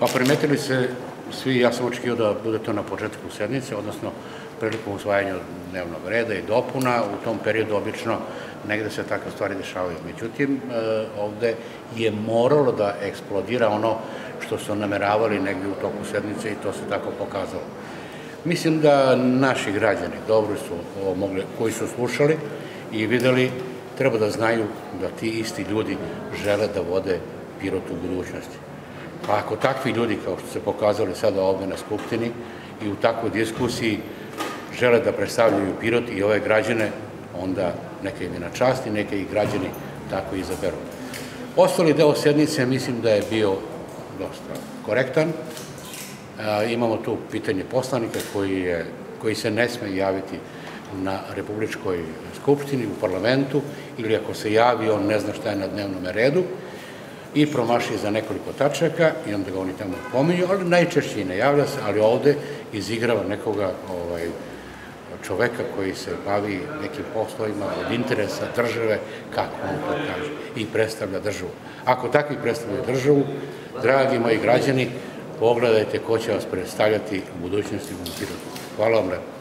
Pa primetili se svi, ja sam očekio da bude to na početku sednice, odnosno prilikom usvajanja dnevnog reda i dopuna, u tom periodu obično negde se takve stvari dešavaju. Međutim, e, ovde je moralo da eksplodira ono što su nameravali negde u toku sednice i to se tako pokazalo. Mislim da naši građani dobro su ovo mogli, koji su slušali i videli, treba da znaju da ti isti ljudi žele da vode Pirot u budućnosti. Pa ako takvi ljudi, kao što se pokazali sada ovde na Skupštini i u takvoj diskusiji, žele da predstavljaju Pirot i ove građane, onda neka im je na i neka ih građani tako izaberu. Ostali deo sednice mislim da je bio dosta korektan. imamo tu pitanje poslanika koji, je, koji se ne sme javiti na Republičkoj skupštini, u parlamentu, ili ako se javi, on ne zna šta je na dnevnom redu i promaši za nekoliko tačaka i onda ga oni tamo pominju, ali najčešće i ne javlja se, ali ovde izigrava nekoga ovaj, čoveka koji se bavi nekim poslovima od interesa države, kako on to kaže, i predstavlja državu. Ako takvi predstavljaju državu, dragi moji građani, pogledajte ko će vas predstavljati u budućnosti u Hvala vam lepo.